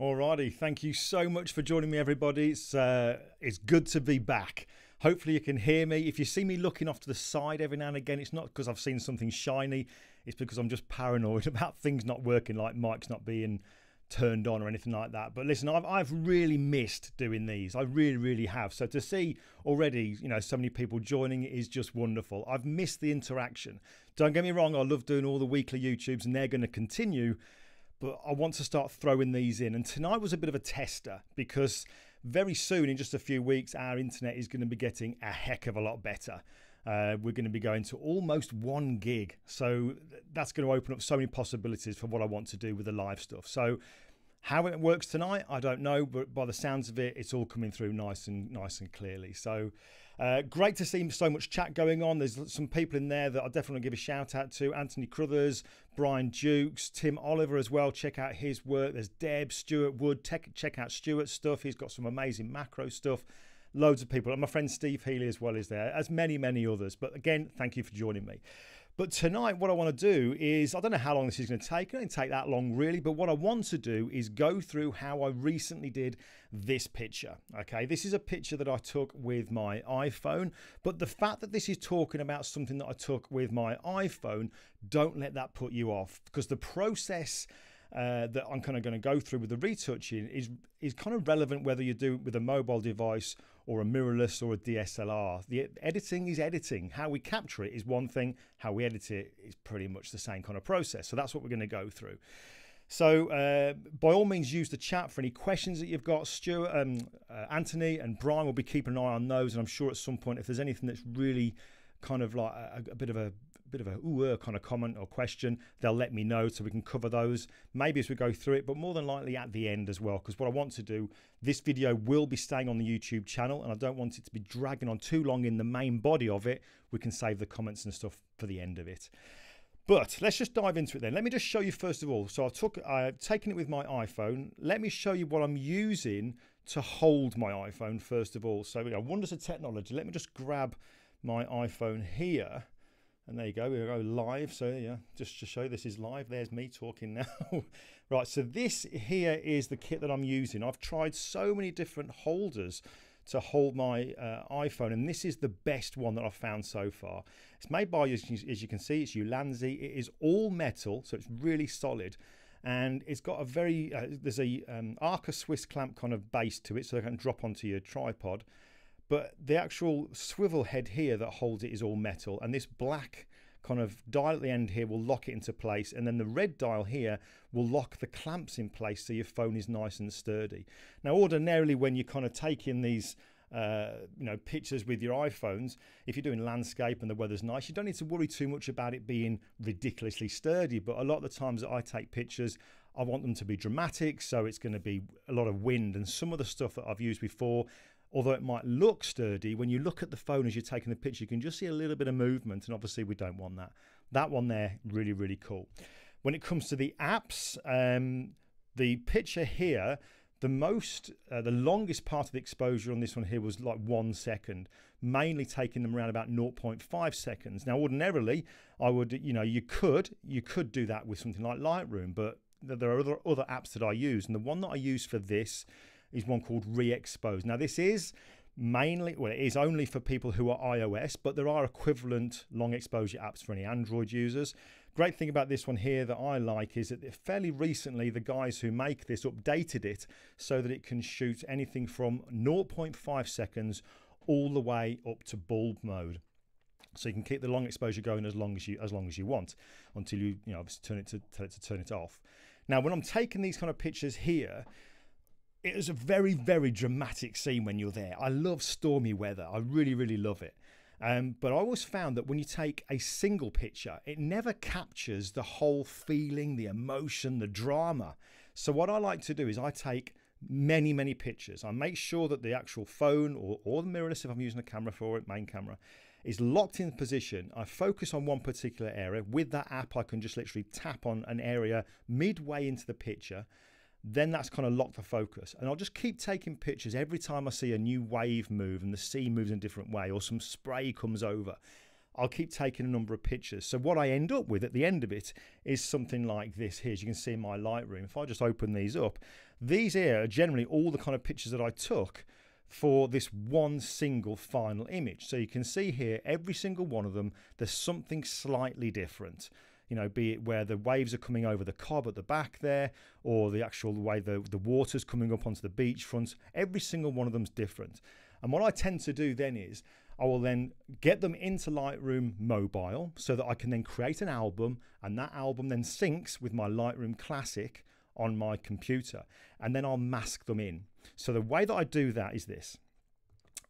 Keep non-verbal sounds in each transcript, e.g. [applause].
Alrighty, thank you so much for joining me, everybody. It's uh, it's good to be back. Hopefully, you can hear me. If you see me looking off to the side every now and again, it's not because I've seen something shiny. It's because I'm just paranoid [laughs] about things not working, like mics not being turned on or anything like that. But listen, I've I've really missed doing these. I really, really have. So to see already, you know, so many people joining is just wonderful. I've missed the interaction. Don't get me wrong. I love doing all the weekly YouTubes, and they're going to continue but I want to start throwing these in. And tonight was a bit of a tester because very soon, in just a few weeks, our internet is going to be getting a heck of a lot better. Uh, we're going to be going to almost one gig. So that's going to open up so many possibilities for what I want to do with the live stuff. So how it works tonight, I don't know, but by the sounds of it, it's all coming through nice and nice and clearly. So uh, great to see so much chat going on. There's some people in there that I definitely give a shout out to: Anthony Crothers, Brian Dukes, Tim Oliver as well. Check out his work. There's Deb, Stuart Wood. check out Stuart's stuff. He's got some amazing macro stuff. Loads of people, and my friend Steve Healy as well is there, as many many others. But again, thank you for joining me. But tonight, what I want to do is I don't know how long this is going to take. It doesn't take that long, really. But what I want to do is go through how I recently did this picture. Okay, this is a picture that I took with my iPhone. But the fact that this is talking about something that I took with my iPhone, don't let that put you off because the process. Uh, that I'm kind of going to go through with the retouching is is kind of relevant whether you do it with a mobile device or a mirrorless or a DSLR. The editing is editing. How we capture it is one thing. How we edit it is pretty much the same kind of process. So that's what we're going to go through. So uh, by all means, use the chat for any questions that you've got. Stuart, um, uh, Anthony, and Brian will be keeping an eye on those. And I'm sure at some point, if there's anything that's really kind of like a, a bit of a bit of a ooh kind of comment or question, they'll let me know so we can cover those. Maybe as we go through it, but more than likely at the end as well. Because what I want to do, this video will be staying on the YouTube channel, and I don't want it to be dragging on too long in the main body of it. We can save the comments and stuff for the end of it. But let's just dive into it then. Let me just show you first of all. So I took, I've taken it with my iPhone. Let me show you what I'm using to hold my iPhone first of all. So you know, wonders of technology. Let me just grab my iPhone here and there you go, we go live. So yeah, just to show this is live. There's me talking now. [laughs] right, so this here is the kit that I'm using. I've tried so many different holders to hold my uh, iPhone, and this is the best one that I've found so far. It's made by, as you can see, it's Ulanzi. It is all metal, so it's really solid. And it's got a very, uh, there's a um, Arca Swiss clamp kind of base to it, so it can drop onto your tripod but the actual swivel head here that holds it is all metal and this black kind of dial at the end here will lock it into place and then the red dial here will lock the clamps in place so your phone is nice and sturdy. Now ordinarily when you're kind of taking these uh, you know pictures with your iPhones if you're doing landscape and the weather's nice you don't need to worry too much about it being ridiculously sturdy but a lot of the times that I take pictures I want them to be dramatic so it's going to be a lot of wind and some of the stuff that I've used before although it might look sturdy, when you look at the phone as you're taking the picture, you can just see a little bit of movement, and obviously we don't want that. That one there, really, really cool. When it comes to the apps, um, the picture here, the most, uh, the longest part of the exposure on this one here was like one second, mainly taking them around about 0.5 seconds. Now, ordinarily, I would, you know, you could, you could do that with something like Lightroom, but there are other, other apps that I use, and the one that I use for this is one called ReeXpose. Now, this is mainly, well, it is only for people who are iOS, but there are equivalent long exposure apps for any Android users. Great thing about this one here that I like is that fairly recently the guys who make this updated it so that it can shoot anything from 0.5 seconds all the way up to bulb mode. So you can keep the long exposure going as long as you as long as you want until you you know obviously turn it to tell it to turn it off. Now when I'm taking these kind of pictures here, it is a very, very dramatic scene when you're there. I love stormy weather. I really, really love it. Um, but I always found that when you take a single picture, it never captures the whole feeling, the emotion, the drama. So what I like to do is I take many, many pictures. I make sure that the actual phone or, or the mirrorless, if I'm using a camera for it, main camera, is locked in position. I focus on one particular area. With that app, I can just literally tap on an area midway into the picture then that's kind of locked the focus. And I'll just keep taking pictures every time I see a new wave move and the sea moves in a different way or some spray comes over. I'll keep taking a number of pictures. So what I end up with at the end of it is something like this here. As you can see in my Lightroom, if I just open these up, these here are generally all the kind of pictures that I took for this one single final image. So you can see here, every single one of them, there's something slightly different. You know, be it where the waves are coming over the Cobb at the back there, or the actual way the, the water's coming up onto the beachfront. Every single one of them's different. And what I tend to do then is I will then get them into Lightroom Mobile so that I can then create an album, and that album then syncs with my Lightroom Classic on my computer, and then I'll mask them in. So the way that I do that is this.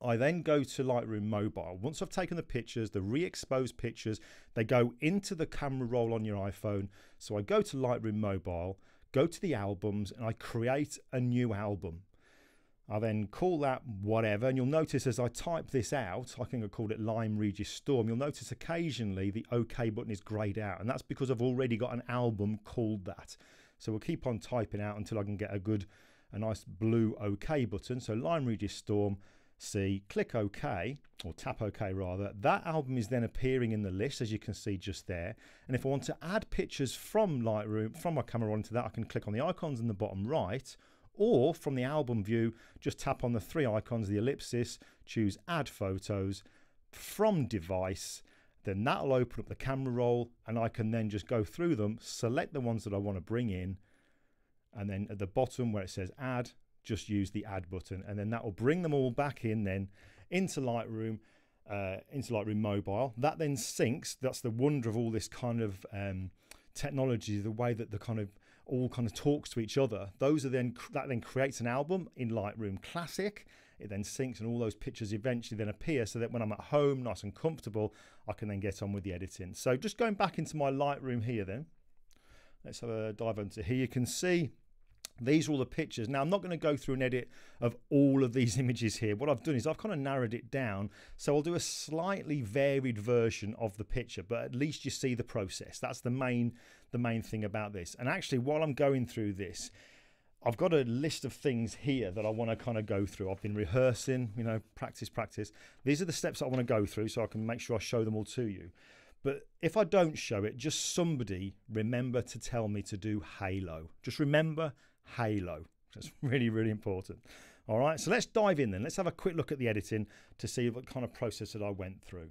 I then go to Lightroom Mobile. Once I've taken the pictures, the re-exposed pictures, they go into the camera roll on your iPhone. So I go to Lightroom Mobile, go to the albums, and I create a new album. I then call that whatever, and you'll notice as I type this out, I think I called it Lyme Regis Storm, you'll notice occasionally the OK button is greyed out, and that's because I've already got an album called that. So we'll keep on typing out until I can get a good a nice blue OK button. So Lyme Regis Storm, C, click OK, or tap OK rather. That album is then appearing in the list as you can see just there. And if I want to add pictures from Lightroom, from my camera onto that, I can click on the icons in the bottom right, or from the album view, just tap on the three icons, the ellipsis, choose add photos from device, then that'll open up the camera roll and I can then just go through them, select the ones that I want to bring in, and then at the bottom where it says add just use the add button and then that will bring them all back in then into Lightroom uh, into Lightroom mobile. That then syncs. That's the wonder of all this kind of um, technology the way that the kind of all kind of talks to each other. Those are then that then creates an album in Lightroom classic. It then syncs and all those pictures eventually then appear so that when I'm at home nice and comfortable I can then get on with the editing. So just going back into my Lightroom here then. Let's have a dive into here. You can see these are all the pictures. Now, I'm not going to go through an edit of all of these [laughs] images here. What I've done is I've kind of narrowed it down. So I'll do a slightly varied version of the picture, but at least you see the process. That's the main, the main thing about this. And actually, while I'm going through this, I've got a list of things here that I want to kind of go through. I've been rehearsing, you know, practice, practice. These are the steps I want to go through so I can make sure I show them all to you. But if I don't show it, just somebody remember to tell me to do halo. Just remember halo. That's [laughs] really, really important. All right, so let's dive in then. Let's have a quick look at the editing to see what kind of process that I went through.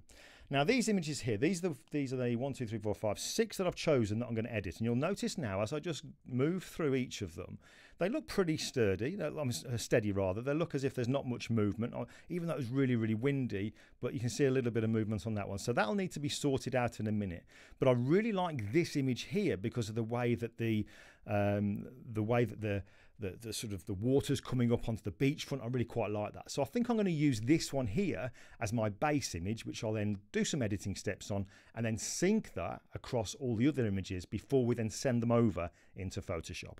Now, these images here, these are the, these are the one, two, three, four, five, six that I've chosen that I'm going to edit. And you'll notice now, as I just move through each of them, they look pretty sturdy, uh, steady rather. They look as if there's not much movement, even though it was really, really windy, but you can see a little bit of movement on that one. So that'll need to be sorted out in a minute. But I really like this image here because of the way that the, um, the way that the, the, the sort of the water's coming up onto the beachfront. I really quite like that. So I think I'm going to use this one here as my base image, which I'll then do some editing steps on and then sync that across all the other images before we then send them over into Photoshop.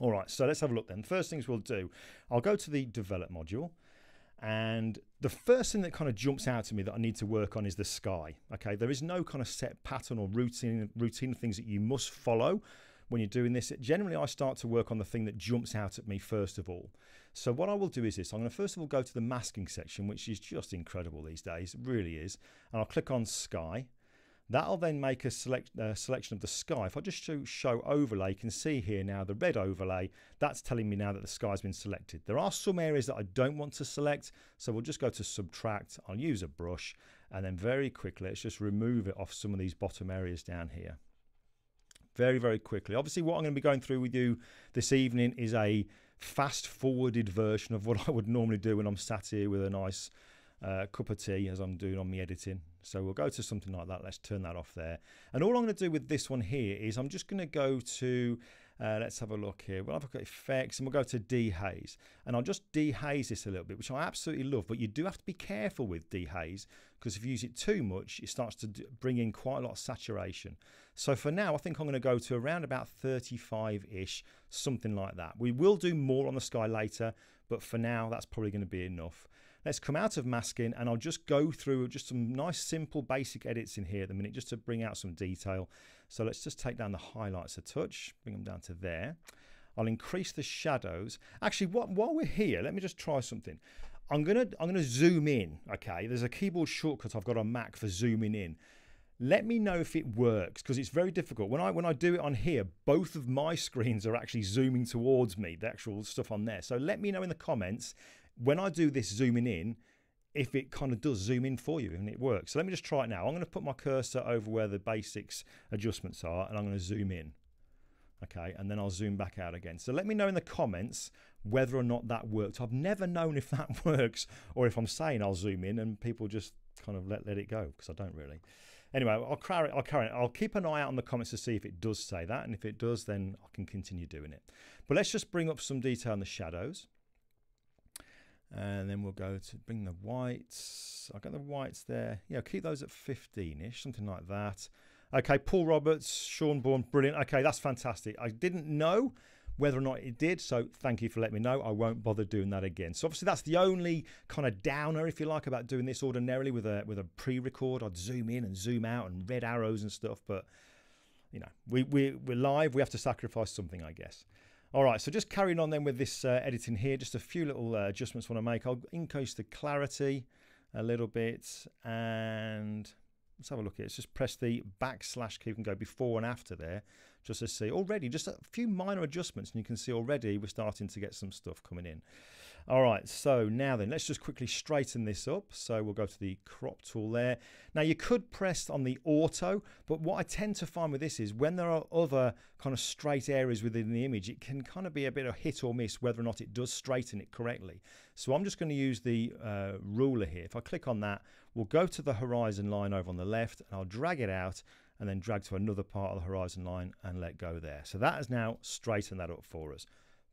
All right, so let's have a look then. First things we'll do, I'll go to the develop module and the first thing that kind of jumps out to me that I need to work on is the sky. Okay, there is no kind of set pattern or routine routine things that you must follow when you're doing this, generally I start to work on the thing that jumps out at me first of all. So what I will do is this, I'm going to first of all go to the masking section, which is just incredible these days, it really is. And I'll click on sky. That'll then make a select, uh, selection of the sky. If I just show, show overlay, you can see here now the red overlay, that's telling me now that the sky's been selected. There are some areas that I don't want to select, so we'll just go to subtract, I'll use a brush, and then very quickly, let's just remove it off some of these bottom areas down here very, very quickly. Obviously, what I'm going to be going through with you this evening is a fast forwarded version of what [laughs] I would normally do when I'm sat here with a nice uh, cup of tea as I'm doing on my editing. So we'll go to something like that. Let's turn that off there. And all I'm going to do with this one here is I'm just going to go to uh, let's have a look here. Well, I've got effects and we'll go to dehaze. And I'll just dehaze this a little bit, which I absolutely love. But you do have to be careful with dehaze because if you use it too much, it starts to bring in quite a lot of saturation. So for now, I think I'm going to go to around about 35-ish, something like that. We will do more on the sky later, but for now, that's probably going to be enough. Let's come out of masking and I'll just go through just some nice, simple, basic edits in here at the minute, just to bring out some detail. So let's just take down the highlights a touch, bring them down to there. I'll increase the shadows. Actually, what, while we're here, let me just try something. I'm gonna I'm gonna zoom in. Okay, there's a keyboard shortcut I've got on Mac for zooming in. Let me know if it works because it's very difficult. When I when I do it on here, both of my [laughs] screens are actually zooming towards me, the actual stuff on there. So let me know in the comments when I do this zooming in, if it kind of does zoom in for you and it works. So let me just try it now. I'm going to put my cursor over where the basics adjustments are and I'm going to zoom in. Okay, and then I'll zoom back out again. So let me know in the comments whether or not that worked. I've never known if [laughs] that works or if I'm saying I'll zoom in and people just kind of let, let it go because I don't really. Anyway, I'll carry, I'll carry it. I'll keep an eye out on the comments to see if it does say that. And if it does, then I can continue doing it. But let's just bring up some detail in the shadows. And then we'll go to bring the whites. I've got the whites there. Yeah, keep those at 15-ish, something like that. Okay, Paul Roberts, Sean Bourne, brilliant. Okay, that's fantastic. I didn't know whether or not it did, so thank you for letting me know. I won't bother doing that again. So obviously that's the only kind of downer, if you like, about doing this ordinarily with a with a pre-record. I'd zoom in and zoom out and red arrows and stuff, but you know, we, we, we're live. We have to sacrifice something, I guess. All right, so just carrying on then with this uh, editing here, just a few little uh, adjustments I want to make. I'll increase the clarity a little bit and let's have a look at it. Let's just press the backslash key. You can go before and after there just to see already just a few minor adjustments and you can see already we're starting to get some stuff coming in. All right, so now then, let's just quickly straighten this up. So we'll go to the crop tool there. Now you could press on the auto, but what I tend to find with this is when there are other kind of straight areas within the image, it can kind of be a bit of hit or miss whether or not it does straighten it correctly. So I'm just going to use the uh, ruler here. If I click on that, we'll go to the horizon line over on the left and I'll drag it out and then drag to another part of the horizon line and let go there. So that has now straightened that up for us.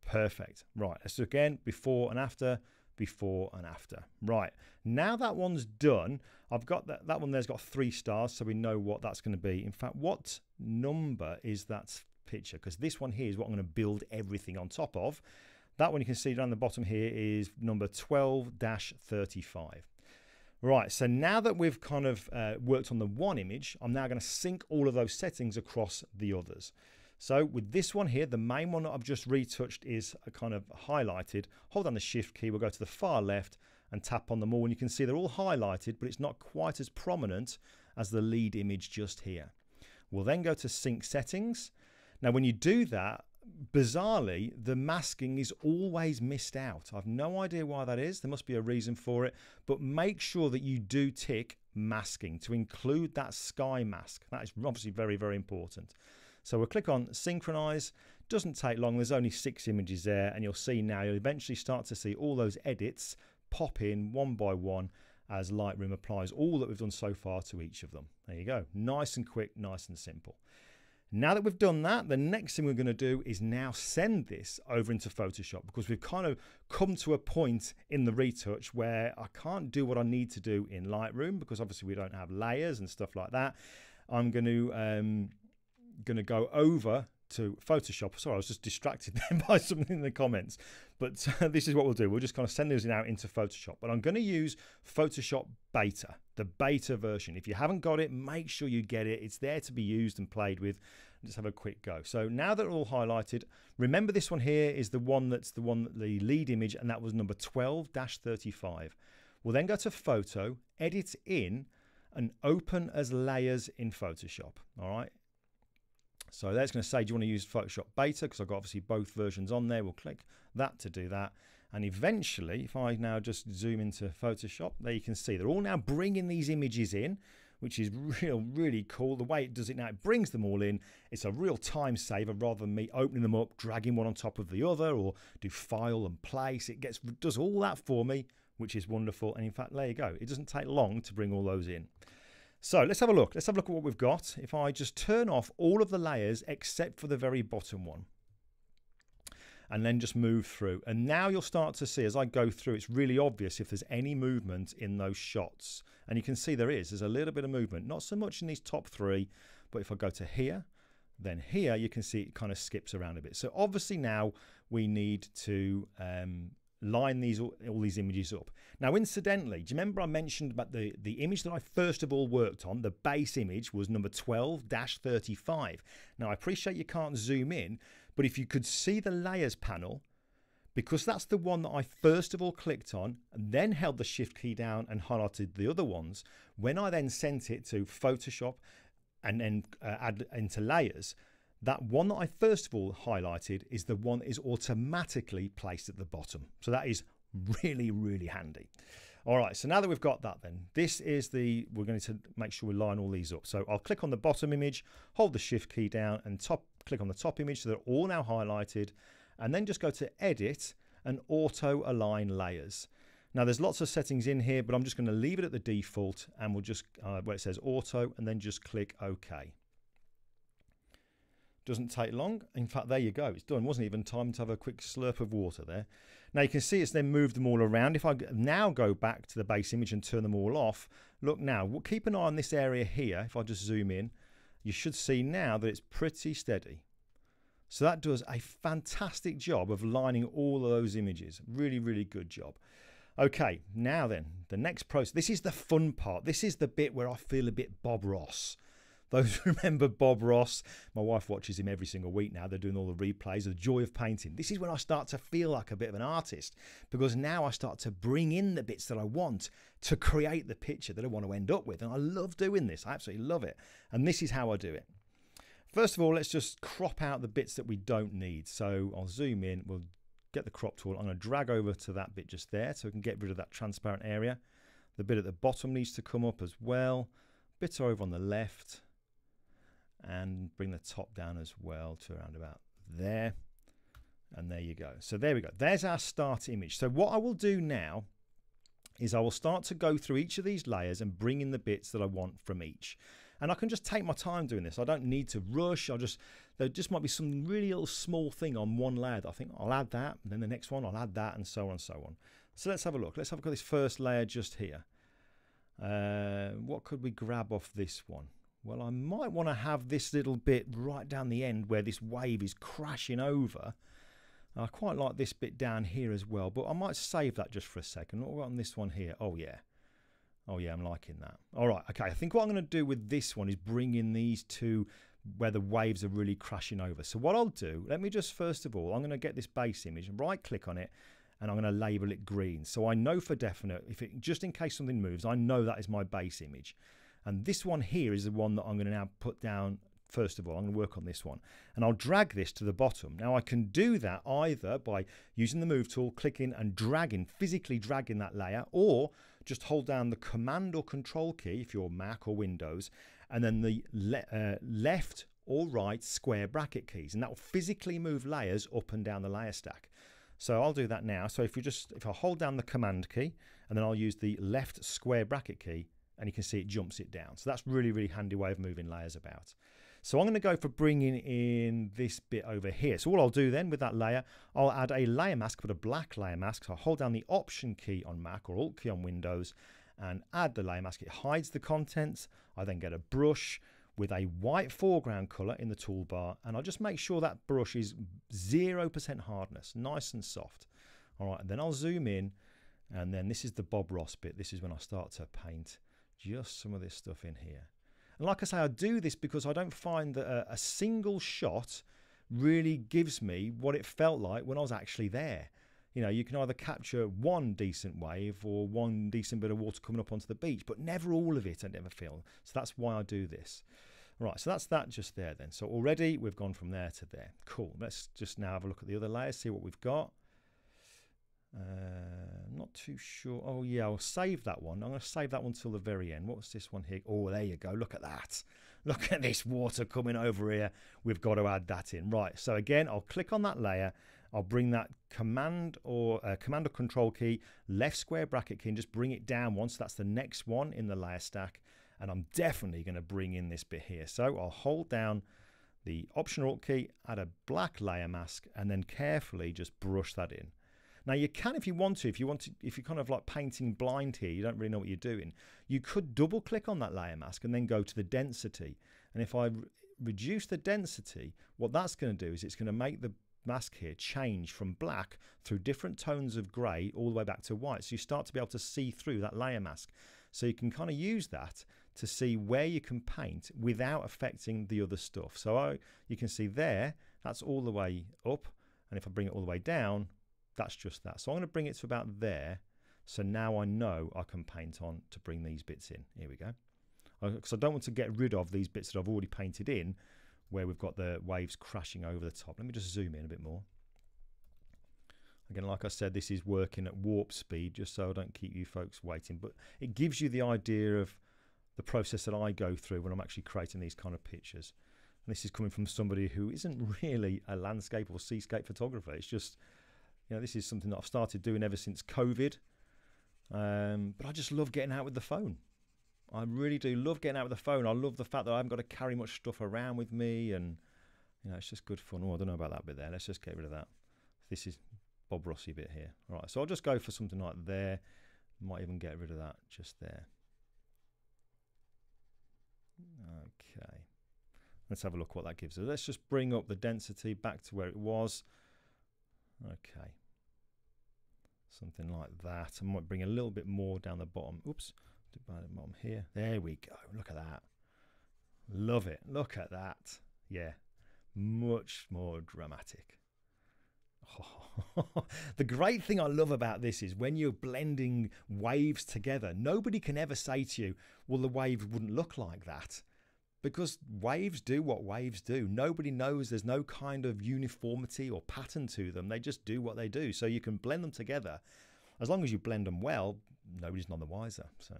Perfect. Right, let's again, before and after, before and after. Right, now that one's done, I've got that, that one there's got three stars, so we know what that's going to be. In fact, what number is that picture? Because this one here is what I'm going to build everything on top of. That one you can see down the bottom here is number 12-35. Right, so now that we've kind of uh, worked on the one image, I'm now going to sync all of those settings across the others. So with this one here, the main one that I've just retouched is kind of highlighted. Hold on the shift key, we'll go to the far left and tap on them all and you can see they're all highlighted, but it's not quite as prominent as the lead image just here. We'll then go to sync settings. Now when you do that, bizarrely, the masking is always missed out. I've no idea why that is. There must be a reason for it. But make sure that you do tick masking to include that sky mask. That is obviously very, very important. So we'll click on synchronize. Doesn't take long. There's only six images there. And you'll see now, you'll eventually start to see all those edits pop in one by one as Lightroom applies all that we've done so far to each of them. There you go. Nice and quick, nice and simple. Now that we've done that, the next thing we're going to do is now send this over into Photoshop because we've kind of come to a point in the retouch where I can't do what I need to do in Lightroom because obviously we don't have layers and stuff like that. I'm going to um, going to go over to Photoshop. Sorry, I was just distracted then [laughs] by something in the comments. But uh, this is what we'll do. We'll just kind of send those out into Photoshop. But I'm going to use Photoshop Beta, the beta version. If you haven't got it, make sure you get it. It's there to be used and played with. Let's have a quick go. So now that all highlighted, remember this one here is the one that's the one, that the lead image, and that was number 12-35. We'll then go to Photo, Edit in, and open as layers in Photoshop. All right. So that's going to say, do you want to use Photoshop Beta? Because I've got obviously both versions on there. We'll click that to do that. And eventually, if I now just zoom into Photoshop, there you can see they're all now bringing these images in, which is [laughs] real, really cool. The way it does it now, it brings them all in. It's a real time saver rather than me opening them up, dragging one on top of the other, or do file and place. It gets does all that for me, which is wonderful. And in fact, there you go. It doesn't take long to bring all those in. So let's have a look. Let's have a look at what we've got. If I just turn off all of the layers except for the very bottom one and then just move through. And now you'll start to see as I go through, it's really obvious if there's any movement in those shots. And you can see there is, there's a little bit of movement, not so much in these top three, but if I go to here, then here you can see it kind of skips around a bit. So obviously now we need to um, line these all, these images up. Now, incidentally, do you remember I mentioned about the, the image that I first of all worked on? The base image was number 12-35. Now, I appreciate you can't zoom in, but if you could see the layers panel, because that's the one that I first of all clicked on and then held the shift key down and highlighted the other ones. When I then sent it to Photoshop and then uh, add into layers, that one that I first of all highlighted is the one that is automatically placed at the bottom. So that is really, really handy. All right, so now that we've got that then, this is the, we're going to make sure we line all these up. So I'll click on the bottom image, hold the shift key down and top, click on the top image so they're all now highlighted and then just go to edit and auto align layers. Now there's lots of settings in here, but I'm just going to leave it at the default and we'll just, uh, where it says auto and then just click OK. Doesn't take long. In fact, there you go. It's done. Wasn't even time to have a quick slurp of water there. Now you can see it's then moved them all around. If I now go back to the base image and turn them all off, look now, we'll keep an eye on this area here. If I just zoom in, you should see now that it's pretty steady. So that does a fantastic job of lining all of those images. Really, really good job. Okay, now then, the next process. This is the fun part. This is the bit where I feel a bit Bob Ross. Those remember Bob Ross. My wife watches him every single week now. They're doing all the replays of the joy of painting. This is when I start to feel like a bit of an artist because now I start to bring in the bits that I want to create the picture that I want to end up with. And I love doing this. I absolutely love it. And this is how I do it. First of all, let's just crop out the bits that we don't need. So I'll zoom in. We'll get the crop tool. I'm going to drag over to that bit just there so we can get rid of that transparent area. The bit at the bottom needs to come up as well. Bit over on the left and bring the top down as well to around about there. And there you go. So there we go. There's our start image. So what I will do now is I will start to go through each of these layers and bring in the bits that I want from each. And I can just take my time doing this. I don't need to rush. I'll just, there just might be some really little small thing on one layer that I think I'll add that, and then the next one I'll add that, and so on and so on. So let's have a look. Let's have a look at this first layer just here. Uh, what could we grab off this one? Well, I might want to have this little bit right down the end where this wave is crashing over. I quite like this bit down here as well, but I might save that just for a second. What on this one here? Oh, yeah. Oh, yeah, I'm liking that. All right, okay. I think what I'm going to do with this one is bring in these two where the waves are really crashing over. So what I'll do, let me just, first of all, I'm going to get this base image and right click on it and I'm going to label it green. So I know for definite, if it, just in case something moves, I know that is my base image. And this one here is the one that I'm going to now put down first of all. I'm going to work on this one. And I'll drag this to the bottom. Now I can do that either by using the move tool, clicking and dragging, physically dragging that layer, or just hold down the command or control key if you're Mac or Windows, and then the le uh, left or right square bracket keys. And that will physically move layers up and down the layer stack. So I'll do that now. So if you just, if I hold down the command key, and then I'll use the left square bracket key, and you can see it jumps it down. So that's really, really handy way of moving layers about. So I'm going to go for bringing in this bit over here. So all I'll do then with that layer, I'll add a layer mask, put a black layer mask. So I'll hold down the Option key on Mac or Alt key on Windows and add the layer mask. It hides the contents. I then get a brush with a white foreground color in the toolbar and I'll just make sure that brush is 0% hardness, nice and soft. All right, and then I'll zoom in and then this is the Bob Ross bit. This is when I start to paint just some of this stuff in here. And like I say, I do this because I don't find that a, a single shot really gives me what it felt like when I was actually there. You know, you can either capture one decent wave or one decent bit of water coming up onto the beach, but never all of it, I never feel. So that's why I do this. Right, so that's that just there then. So already we've gone from there to there. Cool. Let's just now have a look at the other layers, see what we've got. Uh, not too sure. Oh, yeah, I'll save that one. I'm going to save that one till the very end. What's this one here? Oh, there you go. Look at that. [laughs] Look at this water coming over here. We've got to add that in. Right, so again, I'll click on that layer. I'll bring that command or uh, command or control key, left square bracket key, and just bring it down once. That's the next one in the layer stack. And I'm definitely going to bring in this bit here. So I'll hold down the Option Alt key, add a black layer mask, and then carefully just brush that in. Now you can if you want to, if you want to, if you're kind of like painting blind here, you don't really know what you're doing. You could double click on that layer mask and then go to the density. And if I re reduce the density, what that's going to do is it's going to make the mask here change from black through different tones of grey all the way back to white. So you start to be able to see through that layer mask. So you can kind of use that to see where you can paint without affecting the other stuff. So I, you can see there, that's all the way up. And if I bring it all the way down, that's just that. So I'm going to bring it to about there. So now I know I can paint on to bring these bits in. Here we go. Because I don't want to get rid of these bits that I've already painted in where we've got the waves crashing over the top. Let me just zoom in a bit more. Again, like I said, this is working at warp speed just so I don't keep you folks waiting. But it gives you the idea of the process that I go through when I'm actually creating these kind of pictures. And this is coming from somebody who isn't [laughs] really a landscape or seascape photographer. It's just, you know, this is something that I've started doing ever since COVID. Um, but I just love getting out with the phone. I really do love getting out with the phone. I love the fact that I haven't got to carry much stuff around with me, and you know, it's just good fun. Oh, I don't know about that bit there. Let's just get rid of that. This is Bob Rossi bit here. All right, so I'll just go for something like there. Might even get rid of that just there. Okay. Let's have a look what that gives us. Let's just bring up the density back to where it was. Okay. Something like that. I might bring a little bit more down the bottom. Oops. The bottom here. There we go. Look at that. Love it. Look at that. Yeah. Much more dramatic. [laughs] the great thing I love about this is when you're blending waves together, nobody can ever say to you, well, the wave wouldn't look like that. Because waves do what waves do. Nobody knows there's no kind of uniformity or pattern to them. They just do what they do. So you can blend them together. As long as you blend them well, nobody's none the wiser. So,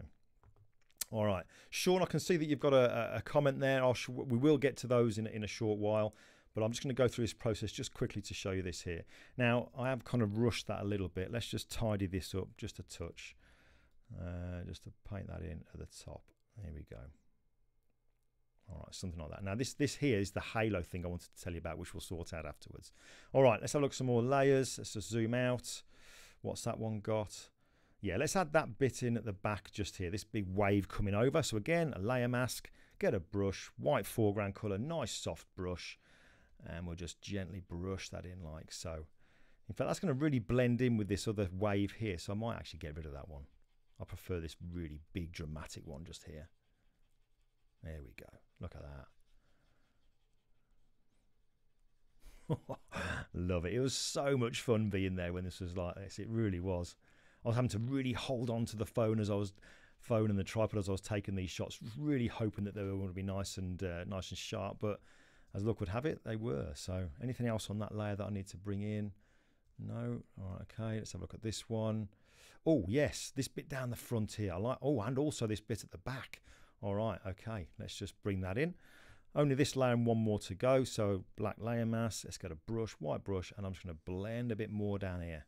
all right. Sean, I can see that you've got a, a comment there. we will get to those in, in a short while. But I'm just going to go through this process just quickly to show you this here. Now, I have kind of rushed that a little bit. Let's just tidy this up just a touch. Uh, just to paint that in at the top. There we go. All right, something like that. Now, this this here is the halo thing I wanted to tell you about, which we'll sort out afterwards. All right, let's have a look at some more layers. Let's just zoom out. What's that one got? Yeah, let's add that bit in at the back just here, this big wave coming over. So again, a layer mask, get a brush, white foreground colour, nice soft brush, and we'll just gently brush that in like so. In fact, that's going to really blend in with this other wave here, so I might actually get rid of that one. I prefer this really big dramatic one just here. There we go. Look at that. [laughs] Love it. It was so much fun being there when this was like this. It really was. I was having to really hold on to the phone as I was phone and the tripod as I was taking these shots, really hoping that they were going to be nice and uh, nice and sharp. But as luck would have it, they were. So anything else on that layer that I need to bring in? No. All right, okay, let's have a look at this one. Oh, yes, this bit down the front here. I like. Oh, and also this bit at the back. All right, okay, let's just bring that in. Only this layer and one more to go. So black layer mask. Let's get a brush, white brush, and I'm just going to blend a bit more down here.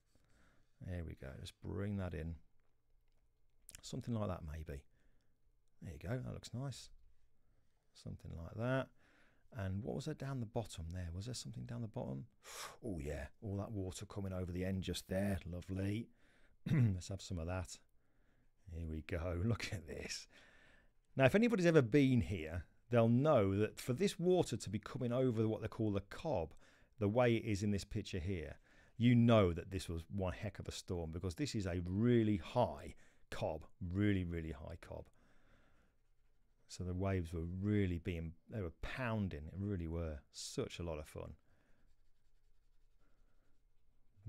There we go. Just bring that in. Something like that, maybe. There you go. That looks nice. Something like that. And what was there down the bottom there? Was there something down the bottom? [sighs] Oh, yeah. All that water coming over the end just there. Lovely. [clears throat] Let's have some of that. Here we go. [laughs] Look at this. Now, if anybody's ever been here, they'll know that for this water to be coming over what they call the Cobb, the way it is in this picture here, you know that this was one heck of a storm because this is a really high cob, really, really high cob. So the waves were really being, they were pounding. It really were. Such a lot of fun.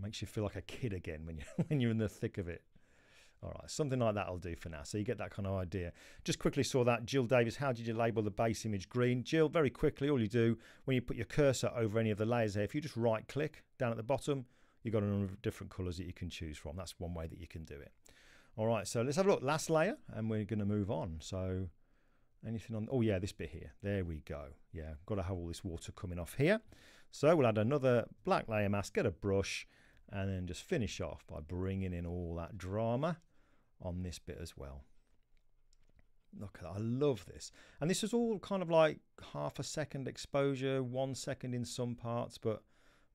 Makes you feel like a kid again when you [laughs] when you're in the thick of it. All right, something like that will do for now. So you get that kind of idea. Just quickly saw that. Jill Davis, how did you label the base image green? Jill, very quickly, all you do when you put your cursor over any of the layers here, if you just right click down at the bottom, you've got a number of different colours that you can choose from. That's one way that you can do it. All right, so let's have a look. Last layer, and we're going to move on. So Anything on? Oh yeah, this bit here. There we go. Yeah, got to have all this water coming off here. So we'll add another black layer mask, get a brush, and then just finish off by bringing in all that drama on this bit as well. Look at that. I love this. And this is all kind of like half a second exposure, one second in some parts, but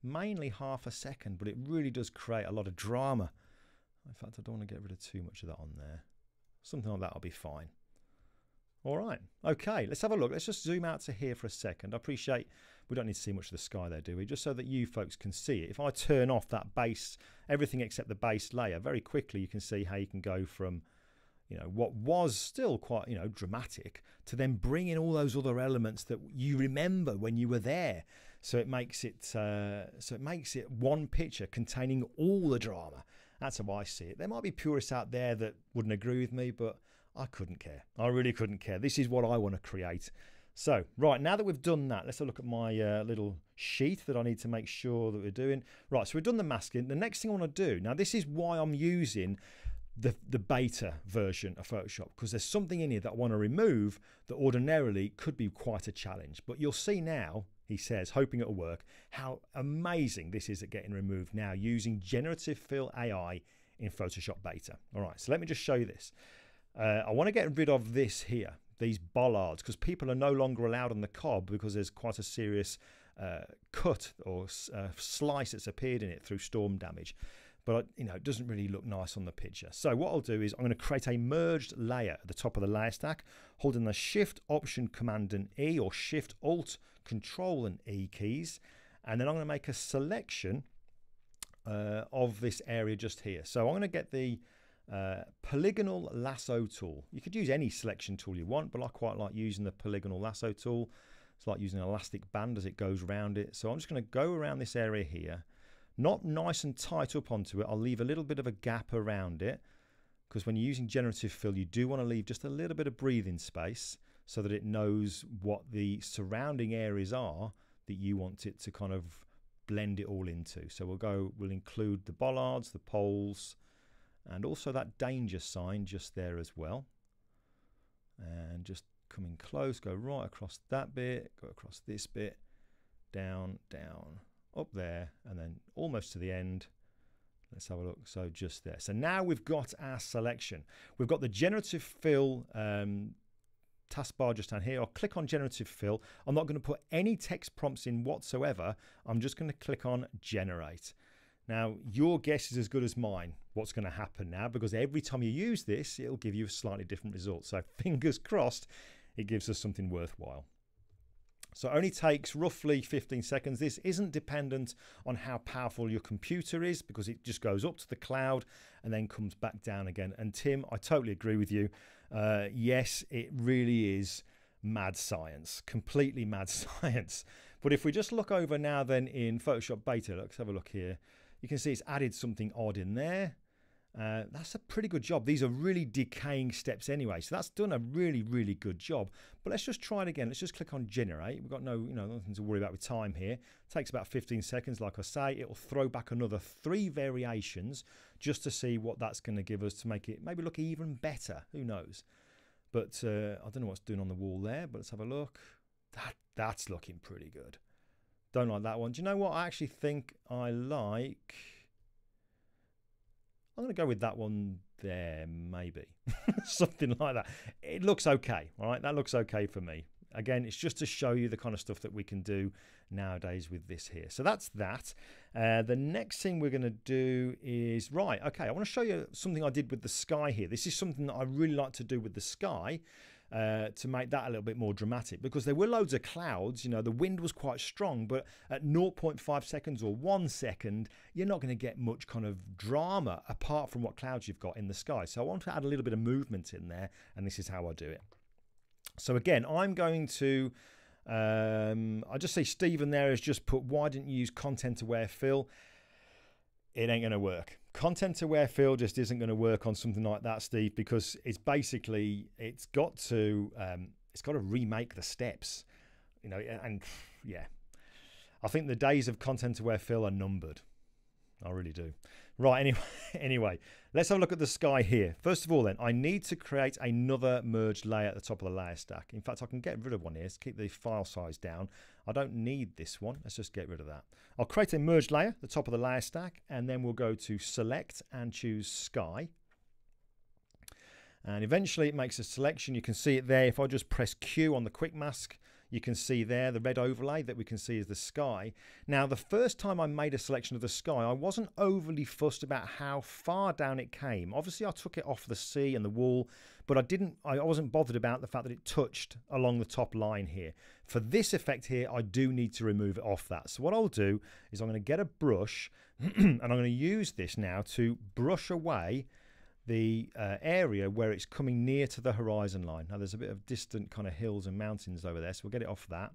mainly half a second. But it really does create a lot of drama. In fact, I don't want to get rid of too much of that on there. Something like that will be fine. All right. Okay, let's have a look. Let's just zoom out to here for a second. I appreciate we don't need to see much of the sky there, do we? Just so that you folks can see it. If I turn off that base, everything except the base layer, very quickly you can see how you can go from, you know, what was still quite, you know, dramatic to then bring in all those other elements that you remember when you were there. So it makes it uh, so it makes it one picture containing all the drama. That's how I see it. There might be purists out there that wouldn't agree with me, but I couldn't care. I really couldn't care. This is what I want to create. So, right, now that we've done that, let's have a look at my uh, little sheet that I need to make sure that we're doing. Right, so we've done the masking. The next thing I want to do, now this is why I'm using the, the beta version of Photoshop, because there's something in here that I want to remove that ordinarily could be quite a challenge. But you'll see now, he says, hoping it'll work, how amazing this is at getting removed now using generative fill AI in Photoshop beta. All right, so let me just show you this. Uh, I want to get rid of this here these bollards because people are no longer allowed on the Cobb because there's quite a serious uh, cut or uh, slice that's appeared in it through storm damage. But you know, it doesn't really look nice on the picture. So what I'll do is I'm going to create a merged layer at the top of the layer stack, holding the Shift Option Command and E or Shift Alt Control and E keys, and then I'm going to make a selection uh, of this area just here. So I'm going to get the uh, polygonal lasso tool. You could use any selection tool you want, but I quite like using the polygonal lasso tool. It's like using an elastic band as it goes around it. So I'm just going to go around this area here, not nice and tight up onto it. I'll leave a little bit of a gap around it because when you're using generative fill, you do want to leave just a little bit of breathing space so that it knows what the surrounding areas are that you want it to kind of blend it all into. So we'll go, we'll include the bollards, the poles, and also that danger sign just there as well and just coming close go right across that bit go across this bit down down up there and then almost to the end let's have a look so just there so now we've got our selection we've got the generative fill um, taskbar just down here. I'll click on generative fill. I'm not going to put any text prompts in whatsoever. I'm just going to click on generate. Now, your guess is as good as mine what's going to happen now because every time you use this, it'll give you a slightly different result. So, [laughs] fingers crossed, it gives us something worthwhile. So, it only takes roughly 15 seconds. This isn't dependent on how powerful your computer is because it just goes up to the cloud and then comes back down again. And, Tim, I totally agree with you. Uh, yes, it really is mad science, completely mad [laughs] science. But if we just look over now, then in Photoshop Beta, let's have a look here you can see it's added something odd in there. Uh, that's a pretty good job. These are really decaying steps anyway, so that's done a really, really good job. But let's just try it again. Let's just click on generate. We've got no, you know, nothing to worry about with time here. It takes about 15 seconds, like I say. It'll throw back another three variations just to see what that's going to give us to make it maybe look even better. Who knows? But uh, I don't know what's doing on the wall there. But let's have a look. That that's looking pretty good. Don't like that one. Do you know what I actually think I like? I'm going to go with that one there, maybe. [laughs] Something like that. It looks okay, all right? That looks okay for me. Again, it's just to show you the kind of stuff that we can do nowadays with this here. So that's that. Uh, the next thing we're going to do is, right, okay, I want to show you something I did with the sky here. This is something that I really like to do with the sky uh, to make that a little bit more dramatic because there were loads of clouds. You know, the wind was quite strong, but at 0.5 seconds or one second, you're not going to get much kind of drama apart from what clouds you've got in the sky. So I want to add a little bit of movement in there, and this is how I do it. So again, I'm going to. Um, I just say Stephen there has just put, why didn't you use content aware fill? It ain't going to work content aware fill just isn't going to work on something like that, Steve, because it's basically it's got to um, it's got to remake the steps, you know, and yeah, I think the days of content aware fill are numbered. I really do. Right, anyway, [laughs] anyway, let's have a look at the sky here. First of all, then, I need to create another merged layer at the top of the layer stack. In fact, I can get rid of one here to keep the file size down. I don't need this one. Let's just get rid of that. I'll create a merged layer at the top of the layer stack, and then we'll go to Select and choose Sky. And eventually it makes a selection. You can see it there. If I just press Q on the quick mask, you can see there the red overlay that we can see is the sky. Now, the first time I made a selection of the sky, I wasn't overly fussed about how far down it came. Obviously, I took it off the sea and the wall, but I didn't. I wasn't bothered about the fact that it touched along the top line here. For this effect here, I do need to remove it off that. So what I'll do is I'm going to get a brush [clears throat] and I'm going to use this now to brush away the uh, area where it's coming near to the horizon line. Now there's a bit of distant kind of hills and mountains over there, so we'll get it off that.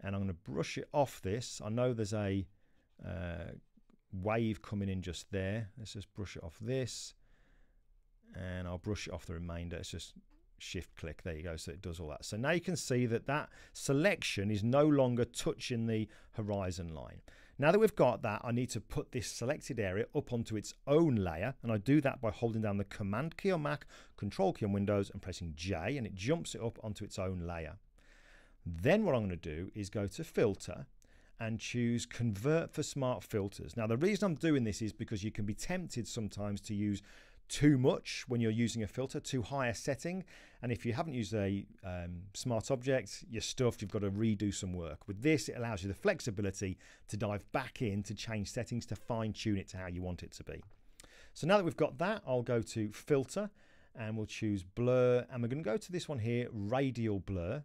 and I'm going to brush it off this. I know there's a uh, wave coming in just there. Let's just brush it off this and I'll brush it off the remainder. It's just shift click. There you go. So it does all that. So now you can see that that selection is no longer touching the horizon line. Now that we've got that, I need to put this selected area up onto its own layer. And I do that by holding down the Command key on Mac, Control key on Windows, and pressing J, and it jumps it up onto its own layer. Then what I'm going to do is go to Filter and choose Convert for Smart Filters. Now, the reason I'm doing this is because you can be tempted sometimes to use too much when you're using a filter, too high a setting. And if you haven't used a um, smart object, you're stuffed, you've got to redo some work. With this, it allows you the flexibility to dive back in to change settings to fine tune it to how you want it to be. So now that we've got that, I'll go to filter and we'll choose blur. And we're going to go to this one here, radial blur.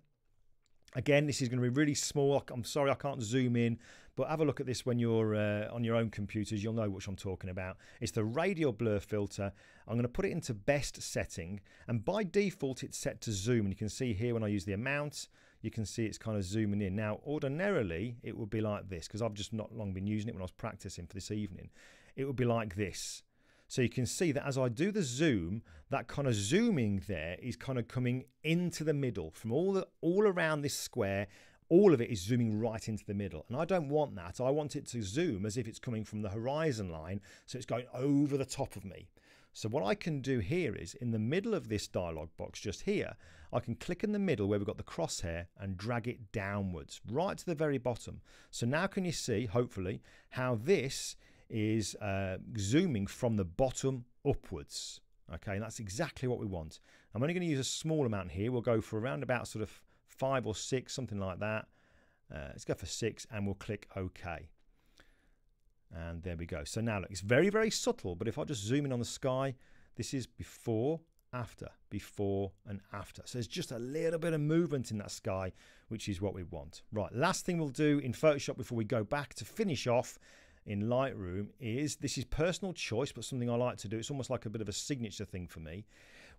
Again, this is going to be really small. I'm sorry I can't zoom in, but have a look at this when you're uh, on your own computers. You'll know which I'm talking about. It's the radial blur filter. I'm going to put it into best setting, and by default, it's set to zoom. And you can see here when I use the amount, you can see it's kind of zooming in. Now, ordinarily, it would be like this because I've just not long been using it when I was practicing for this evening. It would be like this. So you can see that as I do the zoom, that kind of zooming there is kind of coming into the middle from all the all around this square. All of it is zooming right into the middle. And I don't want that. I want it to zoom as if it's coming from the horizon line. So it's going over the top of me. So what I can do here is in the middle of this dialog box just here, I can click in the middle where we've got the crosshair and drag it downwards right to the very bottom. So now can you see, hopefully, how this is uh, zooming from the bottom upwards. Okay, and that's exactly what we want. I'm only going to use a small amount here. We'll go for around about sort of five or six, something like that. Uh, let's go for six and we'll click OK. And there we go. So now look, it's very, very subtle, but if I just zoom in on the sky, this is before, after, before and after. So there's just a little bit of movement in that sky, which is what we want. Right, last thing we'll do in Photoshop before we go back to finish off in Lightroom is this is personal choice, but something I like to do. It's almost like a bit of a signature thing for me.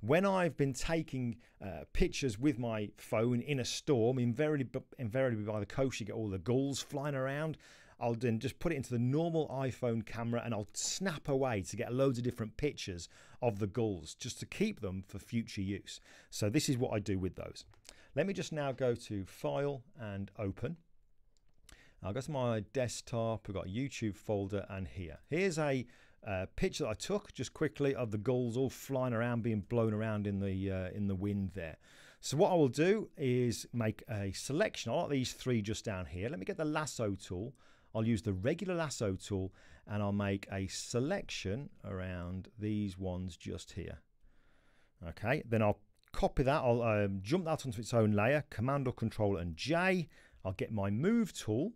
When I've been taking uh, pictures with my phone in a storm, invariably, invariably by the coast, you get all the gulls flying around. I'll then just put it into the normal iPhone camera and I'll snap away to get loads of different pictures of the gulls just to keep them for future use. So this is what I do with those. Let me just now go to File and Open. I'll go to my desktop, I've got a YouTube folder and here. Here's a uh, picture that I took just quickly of the gulls all flying around, being blown around in the uh, in the wind there. So what I will do is make a selection. I like these three just down here. Let me get the lasso tool. I'll use the regular lasso tool and I'll make a selection around these ones just here. Okay, then I'll copy that. I'll um, jump that onto its own layer, Command or Control and J. I'll get my move tool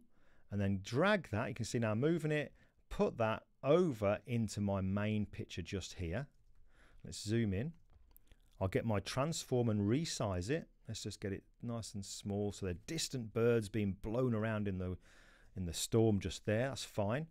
and then drag that. You can see now I'm moving it, put that over into my main picture just here. Let's zoom in. I'll get my transform and resize it. Let's just get it nice and small. So they're distant birds being blown around in the in the storm just there. That's fine.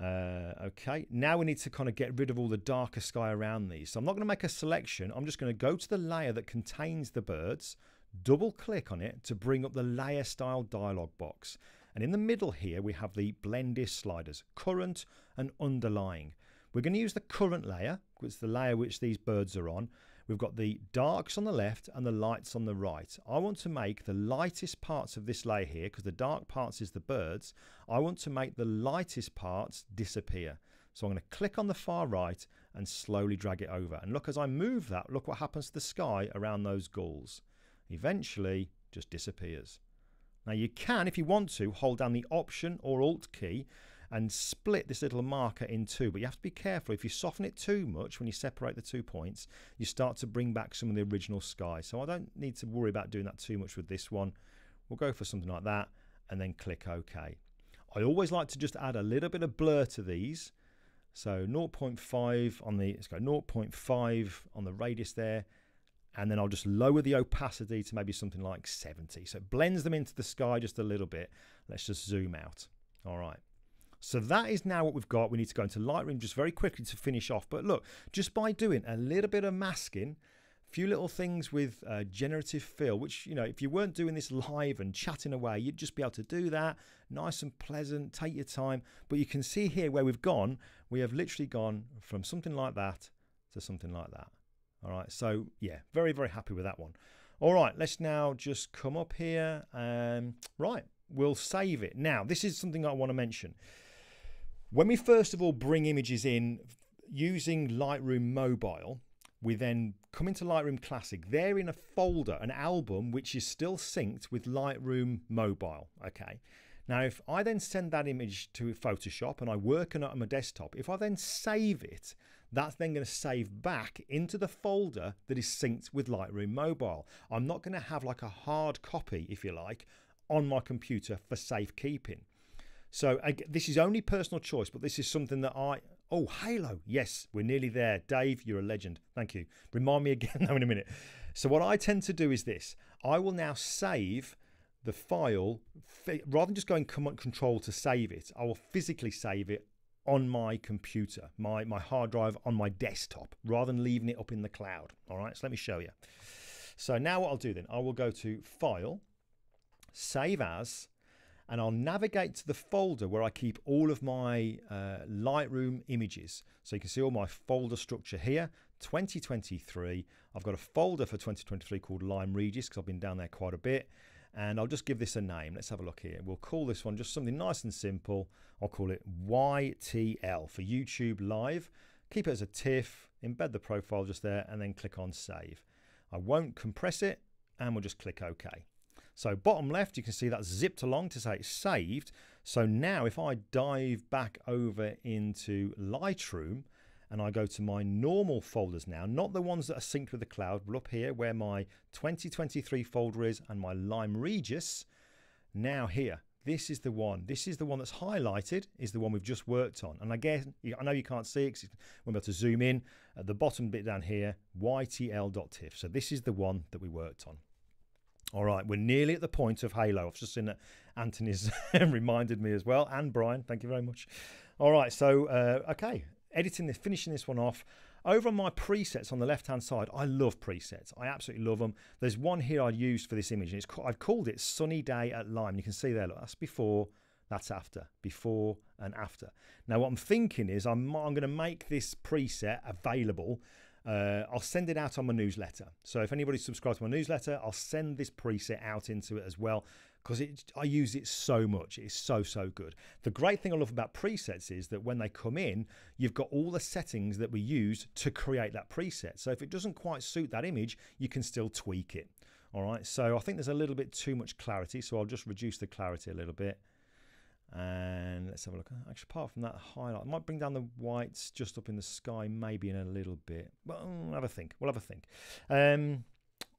Uh, okay, now we need to kind of get rid of all the darker sky around these. So I'm not going to make a selection. I'm just going to go to the layer that contains the birds, double click on it to bring up the layer style dialog box. And in the middle here, we have the blend sliders, current and underlying. We're going to use the current layer, which is the layer which these birds are on. We've got the darks on the left and the lights on the right. I want to make the lightest parts of this layer here, because the dark parts is the birds, I want to make the lightest parts disappear. So I'm going to click on the far right and slowly drag it over. And look, as I move that, look what happens to the sky around those gulls. Eventually, just disappears. Now you can, if you want to, hold down the Option or Alt key and split this little marker in two. But you have to be careful. If you soften it too much when you separate the two points, you start to bring back some of the original sky. So I don't need to worry about doing that too much with this one. We'll go for something like that and then click OK. I always like to just add a little bit of blur to these. So 0.5 on the, let's go 0.5 on the radius there and then I'll just lower the opacity to maybe something like 70. So it blends them into the sky just a little bit. Let's just zoom out. All right. So that is now what we've got. We need to go into Lightroom just very quickly to finish off. But look, just by doing a little bit of masking, a few little things with uh, generative fill, which, you know, if you weren't doing this live and chatting away, you'd just be able to do that. Nice and pleasant, take your time. But you can see here where we've gone, we have literally gone from something like that to something like that. All right, so yeah, very, very happy with that one. All right, let's now just come up here. Um, right, we'll save it. Now, this is something I want to mention. When we first of all bring images in using Lightroom Mobile, we then come into Lightroom Classic. They're in a folder, an album, which is still synced with Lightroom Mobile. Okay. Now, if I then send that image to Photoshop and I work on it on my desktop, if I then save it, that's then going to save back into the folder that is synced with Lightroom Mobile. I'm not going to have like a hard copy, if you like, on my computer for safekeeping. So this is only personal choice, but this is something that I Oh, Halo. Yes, we're nearly there. Dave, you're a legend. Thank you. Remind me again [laughs] now in a minute. So, what I tend to do is this I will now save the file rather than just going command control to save it, I will physically save it on my computer, my, my hard drive on my desktop, rather than leaving it up in the cloud. All right, so let me show you. So now what I'll do then, I will go to File, Save As, and I'll navigate to the folder where I keep all of my uh, Lightroom images. So you can see all my folder structure here, 2023. I've got a folder for 2023 called Lyme Regis because I've been down there quite a bit. And I'll just give this a name. Let's have a look here. We'll call this one just something nice and simple. I'll call it YTL for YouTube Live. Keep it as a TIFF, embed the profile just there, and then click on Save. I won't compress it, and we'll just click OK. So bottom left, you can see that zipped along to say it's saved. So now if I dive back over into Lightroom and I go to my normal folders now, not the ones that are synced with the cloud, but up here where my 2023 folder is and my Lyme Regis, now here, this is the one. This is the one that's highlighted, is the one we've just worked on. And I guess, I know you can't see it because we're about to zoom in. At the bottom bit down here, ytl.tiff. So this is the one that we worked on. All right, we're nearly at the point of Halo. I've just seen that Anthony's [laughs] reminded me as well, and Brian, thank you very much. All right, so uh, okay, editing this, finishing this one off. Over on my presets on the left-hand side, I love presets. I absolutely love them. There's one here I used for this image, and it's I've called it Sunny Day at Lyme. You can see there, look, that's before, that's after, before and after. Now, what I'm thinking is I'm, I'm going to make this preset available uh, I'll send it out on my newsletter. So if anybody subscribes to my newsletter, I'll send this preset out into it as well because I use it so much. It's so, so good. The great thing I love about presets is that when they come in, you've got all the settings that we use to create that preset. So if it doesn't quite suit that image, you can still tweak it. All right, so I think there's a little bit too much clarity, so I'll just reduce the clarity a little bit. And let's have a look. Actually, apart from that highlight, I might bring down the whites just up in the sky, maybe in a little bit. We'll have a think. We'll have a think. Um,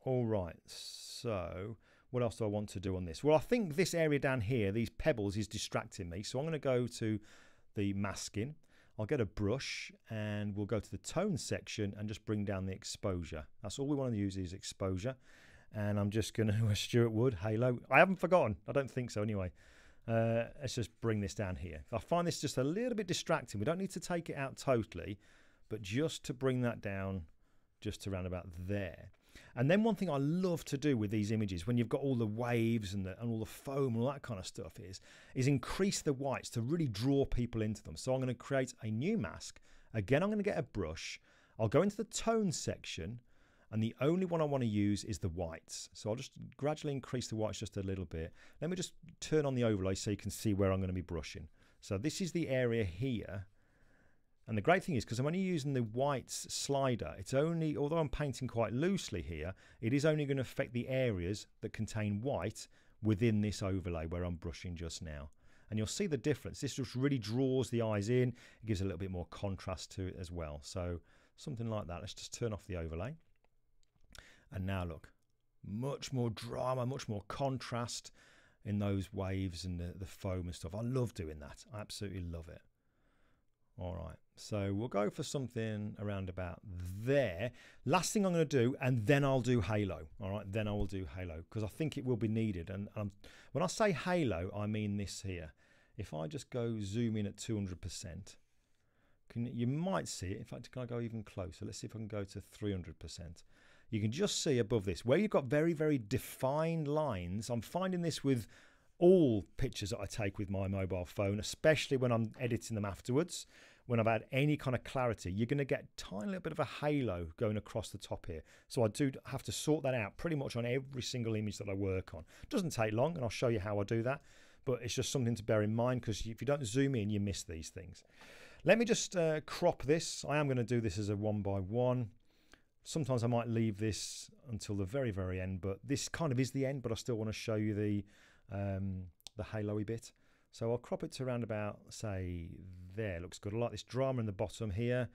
all right. So, what else do I want to do on this? Well, I think this area down here, these pebbles, is distracting me. So I'm going to go to the masking. I'll get a brush and we'll go to the tone section and just bring down the exposure. That's all we want to use is exposure. And I'm just going [laughs] to, Stuart Wood, Halo. I haven't forgotten. I don't think so anyway. Uh, let's just bring this down here. I find this just a little bit distracting. We don't need to take it out totally, but just to bring that down just to around about there. And then one thing I love to do with these images, when you've got all the waves and, the, and all the foam and all that kind of stuff, is is increase the whites to really draw people into them. So I'm going to create a new mask. Again, I'm going to get a brush. I'll go into the tone section and the only one I want to use is the whites. So I'll just gradually increase the whites just a little bit. Let me just turn on the overlay so you can see where I'm going to be brushing. So this is the area here. And the great thing is, because I'm only using the whites slider, it's only, although I'm painting quite loosely here, it is only going to affect the areas that contain white within this overlay where I'm brushing just now. And you'll see the difference. This just really draws the eyes in. It gives a little bit more contrast to it as well. So something like that. Let's just turn off the overlay. And now look, much more drama, much more contrast in those waves and the, the foam and stuff. I love doing that. I absolutely love it. All right, so we'll go for something around about there. Last thing I'm going to do, and then I'll do Halo. All right, then I will do Halo because I think it will be needed. And um, when I say Halo, I mean this here. If I just go zoom in at 200%, can, you might see it. In fact, can I go even closer? Let's see if I can go to 300%. you can just see above this where you've got very, very defined lines. I'm finding this with all pictures that I take with my mobile phone, especially when I'm editing them afterwards. When I've had any kind of clarity, you're going to get a tiny little bit of a halo going across the top here. So I do have to sort that out pretty much on every single image that I work on. It doesn't take long, and I'll show you how I do that. But it's just something to bear in mind because if you don't zoom in, you miss these things. Let me just uh, crop this. I am going to do this as a one by one. Sometimes I might leave this until the very, very end, but this kind of is the end, but I still want to show you the um, the halo bit. So I'll crop it to around about, say, there. Looks good. I like this drama in the bottom here.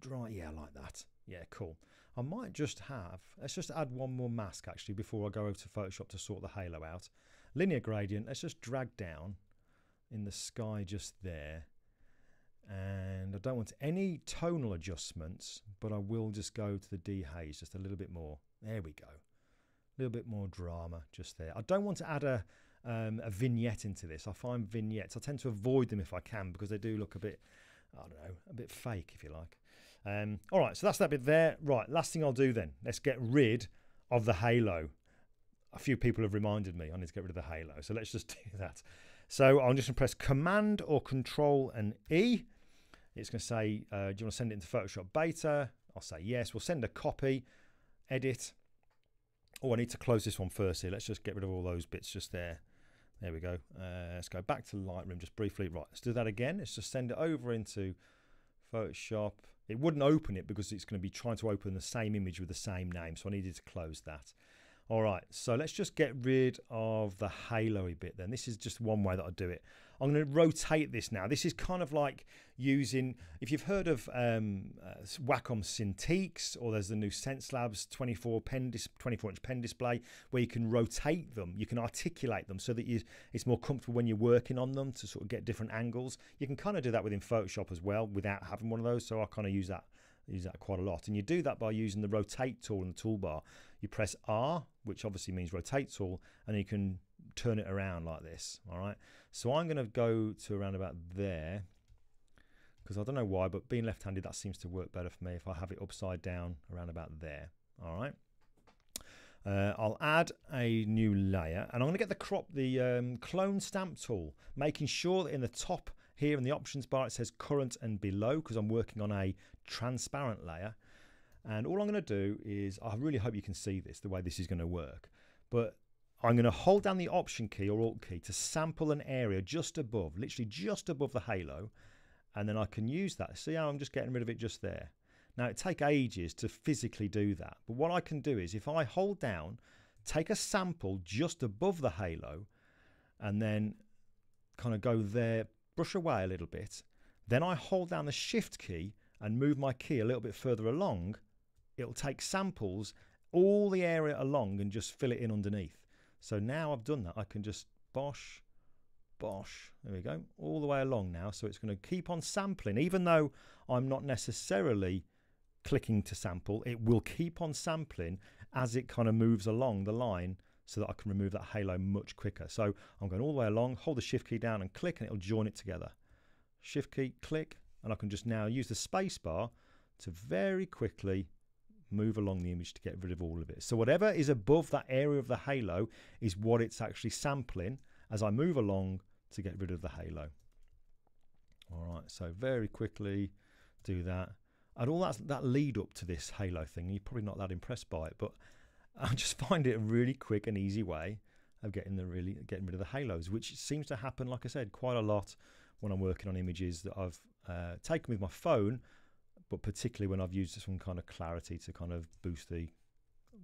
Dry, yeah, I like that. Yeah, cool. I might just have, let's just add one more mask actually before I go over to Photoshop to sort the halo out. Linear gradient, let's just drag down in the sky just there and I don't want any tonal adjustments but I will just go to the dehaze just a little bit more there we go a little bit more drama just there I don't want to add a um, a vignette into this I find vignettes I tend to avoid them if I can because they do look a bit I don't know a bit fake if you like um, all right so that's that bit there right last thing I'll do then let's get rid of the halo a few people have reminded me I need to get rid of the halo so let's just [laughs] do that so I'm just going to press Command or Control and E it's going to say, uh, do you want to send it into Photoshop Beta? I'll say yes. We'll send a copy, edit. Oh, I need to close this one first here. Let's just get rid of all those bits just there. There we go. Uh, let's go back to Lightroom just briefly. Right, let's do that again. Let's just send it over into Photoshop. It wouldn't open it because it's going to be trying to open the same image with the same name. So I needed to close that. All right, so let's just get rid of the halo bit then. This is just one way that I do it. I'm going to rotate this now. This is kind of like using, if you've heard of um, uh, Wacom Cintiqs or there's the new Xencelabs 24 pen 24 inch pen display where you can rotate them, you can articulate them so that you, it's more comfortable when you're working on them to sort of get different angles. You can kind of do that within Photoshop as well without having one of those. So I kind of use that use that quite a lot. And you do that by using the rotate tool in the toolbar. You press R, which obviously means rotate tool, and you can turn it around like this. All right. So I'm going to go to around about there because I don't know why, but being left-handed, that seems to work better for me if I have it upside down around about there. All right. Uh, I'll add a new layer and I'm going to get the crop, the um, clone stamp tool, making sure that in the top here in the options bar it says current and below because I'm working on a transparent layer. And all I'm going to do is, I really hope you can see this, the way this is going to work. But I'm going to hold down the option key or alt key to sample an area just above, literally just above the halo. And then I can use that. See how I'm just getting rid of it just there. Now it take ages to physically do that. But what I can do is if I hold down, take a sample just above the halo and then kind of go there, brush away a little bit. Then I hold down the shift key and move my key a little bit further along. It'll take samples all the area along and just fill it in underneath. So now I've done that, I can just bosh, bosh, there we go, all the way along now. So it's going to keep on sampling, even though I'm not necessarily clicking to sample, it will keep on sampling as it kind of moves along the line so that I can remove that halo much quicker. So I'm going all the way along, hold the shift key down and click and it'll join it together. Shift key, click, and I can just now use the space bar to very quickly move along the image to get rid of all of it. So whatever is above that area of the halo is what it's actually sampling as I move along to get rid of the halo. All right, so very quickly do that. And all that, that lead up to this halo thing, you're probably not that impressed by it, but [laughs] I just find it a really quick and easy way of getting the really getting rid of the halos, which seems to happen, like I said, quite a lot when I'm working on images that I've uh, taken with my phone but particularly when I've used some kind of clarity to kind of boost the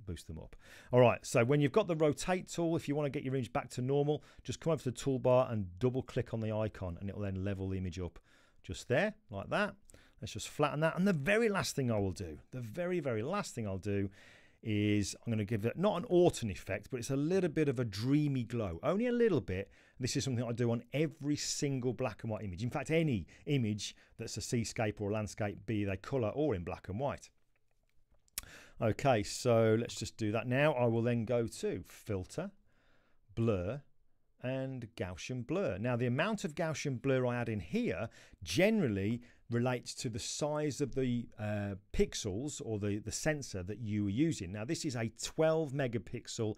boost them up. All right, so when you've got the rotate tool, if you want to get your image back to normal, just come over to the toolbar and double click on the icon and it'll then level the image up just there, like that. Let's just flatten that. And the very last thing I will do, the very, very last thing I'll do is I'm going to give it not an autumn effect, but it's a little bit of a dreamy glow, only a little bit. This is something I do on every single black and white image. In fact, any image that's a seascape or a landscape, be they colour or in black and white. Okay, so let's just do that now. I will then go to Filter, Blur, and Gaussian blur. Now, the amount of Gaussian blur I add in here generally relates to the size of the uh, pixels or the, the sensor that you are using. Now, this is a 12 megapixel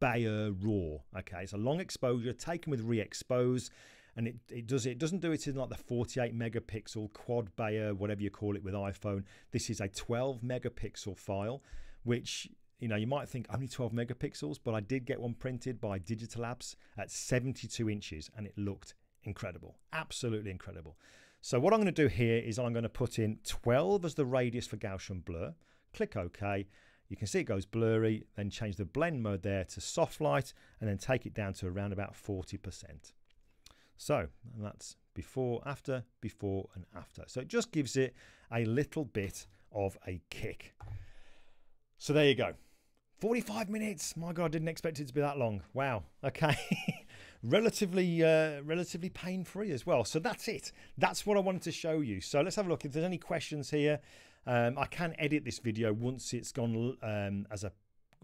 Bayer RAW. Okay, it's a long exposure taken with ReeXpose and it, it does it doesn't do it in like the 48 megapixel quad Bayer, whatever you call it with iPhone. This is a 12 megapixel file, which you know, you might think only 12 megapixels, but I did get one printed by Digital Labs at 72 inches and it looked incredible. Absolutely incredible. So what I'm going to do here is I'm going to put in 12 as the radius for Gaussian blur. Click OK. You can see it goes blurry, then change the blend mode there to soft light and then take it down to around about 40%. So that's before, after, before and after. So it just gives it a little bit of a kick. So there you go. 45 minutes. My God, I didn't expect it to be that long. Wow. Okay. [laughs] relatively uh, relatively pain free as well. So that's it. That's what I wanted to show you. So let's have a look. If there's any questions here, um, I can edit this video once it's gone um, as a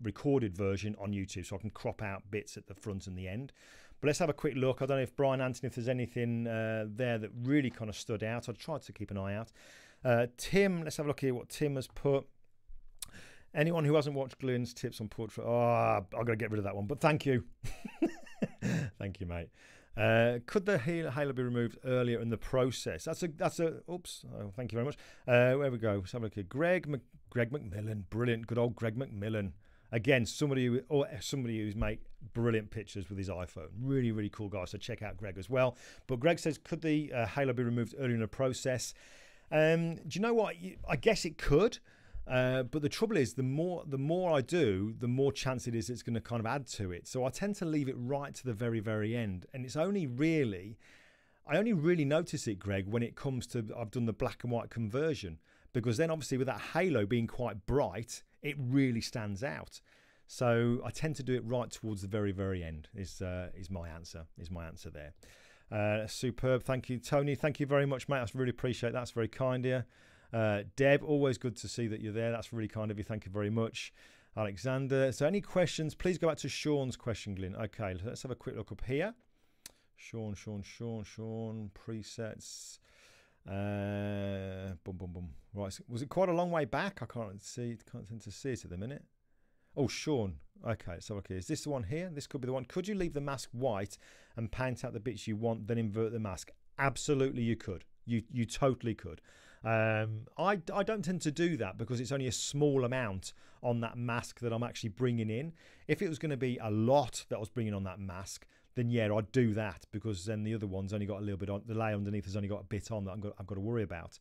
recorded version on YouTube, so I can crop out bits at the front and the end. But let's have a quick look. I don't know if Brian Anthony, if there's anything uh, there that really kind of stood out. I tried to keep an eye out. Uh, Tim, let's have a look here what Tim has put. Anyone who hasn't watched Glyn's tips on portrait, oh, I've got to get rid of that one. But thank you, [laughs] thank you, mate. Uh, could the halo be removed earlier in the process? That's a that's a oops. Oh, thank you very much. Uh, where we go? Let's have a look at Greg Greg McMillan, brilliant, good old Greg McMillan. Again, somebody who, or somebody who's made brilliant pictures with his iPhone. Really, really cool guy. So check out Greg as well. But Greg says, could the uh, halo be removed earlier in the process? Um, do you know what? I guess it could. Uh, but the trouble is, the more the more I do, the more chance it is it's going to kind of add to it. So I tend to leave it right to the very very end, and it's only really, I only really notice it, Greg, when it comes to I've done the black and white conversion, because then obviously with that halo being quite bright, it really stands out. So I tend to do it right towards the very very end. Is uh, is my answer? Is my answer there? Uh, superb. Thank you, Tony. Thank you very much, mate. I really appreciate that. That's very kind of you. Uh, Deb, always good to see that you're there. That's really kind of you. Thank you very much. Alexander. So, any questions? Please go back to Sean's question, Glyn. Okay, let's have a quick look up here. Sean, Sean, Sean, Sean, presets. Uh, boom, boom, boom. Right, was it quite a long way back? I can't see, can't seem to see it at the minute. Oh, Sean. Okay, so okay, is this the one here? This could be the one. Could you leave the mask white and paint out the bits you want, then invert the mask? Absolutely, you could. You you totally could. Um, I, I don't tend to do that because it's only a small amount on that mask that I'm actually bringing in. If it was going to be a lot that I was bringing on that mask, then yeah, I'd do that because then the other one's only got a little bit on, the layer underneath has only got a bit on that I've got, I've got to worry about.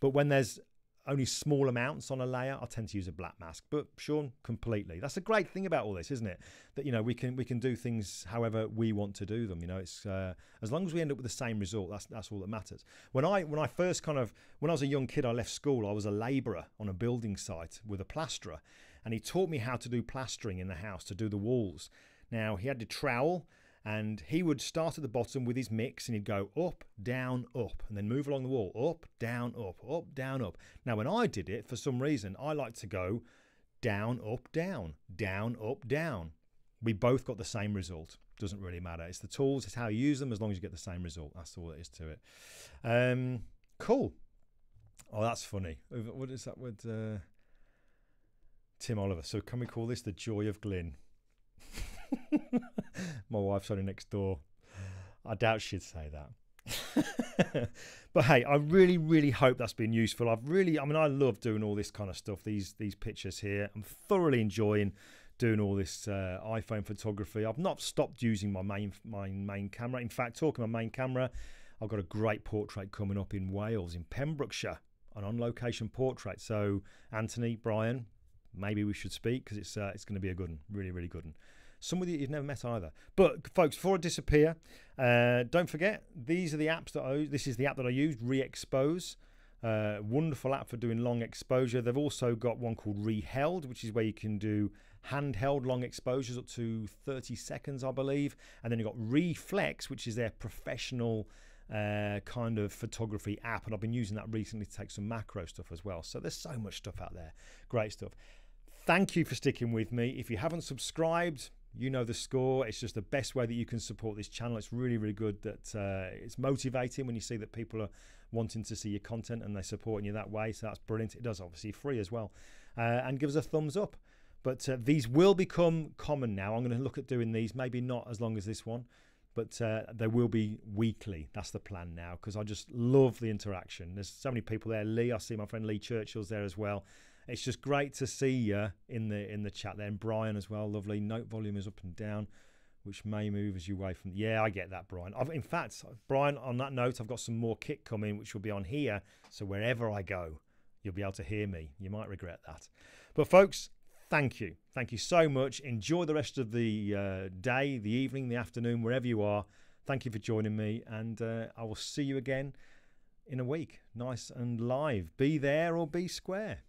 But when there's only small amounts on a layer, I tend to use a black mask. But Sean, completely. That's a great thing about all this, isn't it? That you know we can we can do things however we want to do them. You know, it's uh, as long as we end up with the same result. That's that's all that matters. When I when I first kind of when I was a young kid, I left school. I was a labourer on a building site with a plasterer, and he taught me how to do plastering in the house to do the walls. Now he had to trowel and he would start at the bottom with his mix and he'd go up, down, up, and then move along the wall up, down, up, up, down, up. Now, when I did it, for some reason, I like to go down, up, down, down, up, down. We both got the same result. Doesn't really matter. It's the tools, it's how you use them, as long as you get the same result. That's all it is to it. Um, cool. Oh, that's funny. What is that with uh, Tim Oliver? So, can we call this the joy of Glyn? [laughs] [laughs] My wife's only next door. I doubt she'd say that. [laughs] but hey, I really, really hope that's been useful. I've really, I mean, I love doing all this kind of stuff. These these pictures here, I'm thoroughly enjoying doing all this uh, iPhone photography. I've not stopped using my main my main camera. In fact, talking my main camera, I've got a great portrait coming up in Wales, in Pembrokeshire, an on-location portrait. So, Anthony, Brian, maybe we should speak because it's uh, it's going to be a good one, really, really good one somebody you've never met either. But folks, before I disappear, uh, don't forget these are the apps that I use. this is the app that I use, ReeXpose. Uh, wonderful app for doing long exposure. They've also got one called ReeHeld, which is where you can do handheld long exposures up to 30 seconds, I believe. And then you've got Reeflex, which is their professional uh, kind of photography app. And I've been using that recently to take some macro stuff as well. So there's so much stuff out there. Great stuff. Thank you for sticking with me. If you haven't subscribed, You know the score. It's just the best way that you can support this channel. It's really, really good that uh, it's motivating when you see that people are wanting to see your content and they're supporting you that way. So that's brilliant. It does obviously free as well. Uh, and give us a thumbs up. But uh, these will become common now. I'm going to look at doing these, maybe not as long as this one, but uh, they will be weekly. That's the plan now because I just love the interaction. There's so many people there. Lee, I see my friend Lee Churchill's there as well. It's just great to see you in the in the chat there, and Brian as well. Lovely. Note volume is up and down, which may move as you away from. Yeah, I get that, Brian. I've, in fact, Brian, on that note, I've got some more kit coming, which will be on here. So wherever I go, you'll be able to hear me. You might regret that, but folks, thank you, thank you so much. Enjoy the rest of the uh, day, the evening, the afternoon, wherever you are. Thank you for joining me, and uh, I will see you again in a week. Nice and live. Be there or be square.